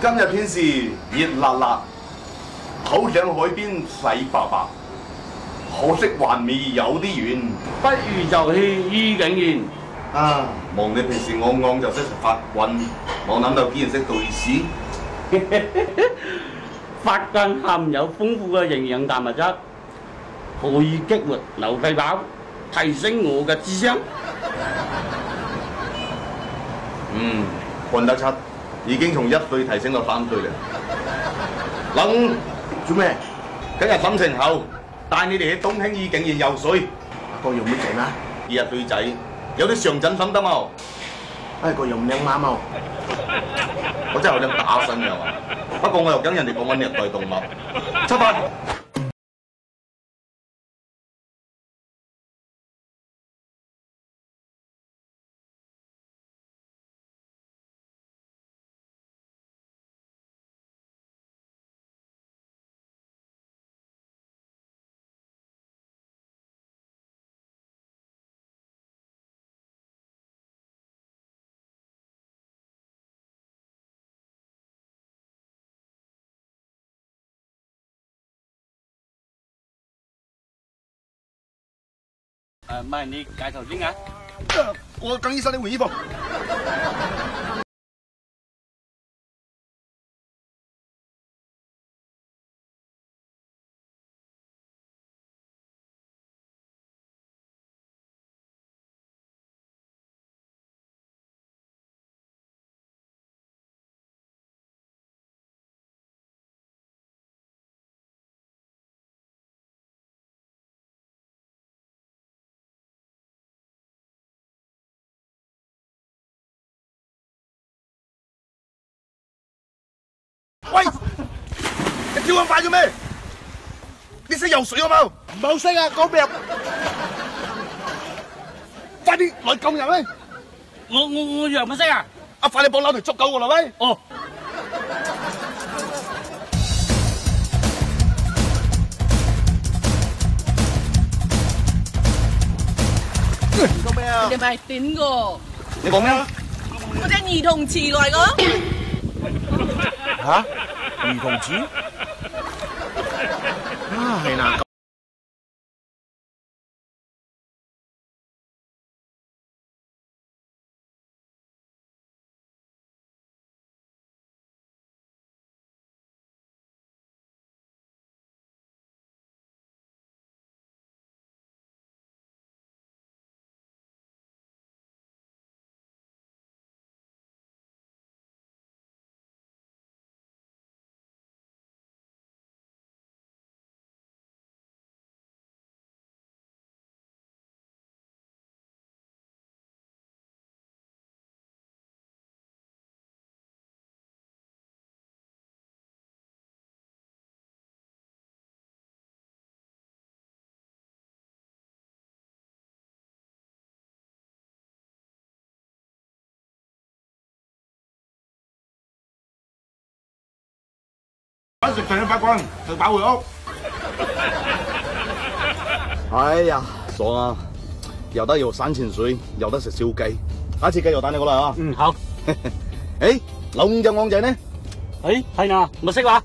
今日天時熱辣辣，好想海邊洗白白，可惜還未有啲遠。不如就去醫景園。啊，望你平時昂昂就識 發運，冇諗到竟然識對史。發棍含有豐富嘅營養蛋白質，可以激活腦細胞，提升我嘅智商。嗯，看得出已經從一歲提升到三歲啦。諗做咩？今日心情好，帶你哋喺東興意景園游水。個樣唔正啊！二日女仔有啲上陣心得冇？唉，個樣唔靚媽冇。我真係好想打身嘅嘛！不過我又驚人哋講我虐待動物。出發！誒，唔係你介紹先啊？我更衣室你換衣服。喂，你跳咁快做咩？你識游水好冇？冇識啊，講咩？快啲來救人喂！我我我又唔識啊！啊，快啲幫扭條捉狗過嚟喂！哦，做咩啊你？哋咪點個？你講咩啊？嗰隻兒童池嚟個？啊，儿童纸？啊，係嗱。食飯去發棍，食飽回屋。哎呀，爽啊！又得游山泉水，又得食燒雞。下次繼續帶你過嚟啊！嗯好。誒，龍就昂仔呢？哎係啊，唔識話。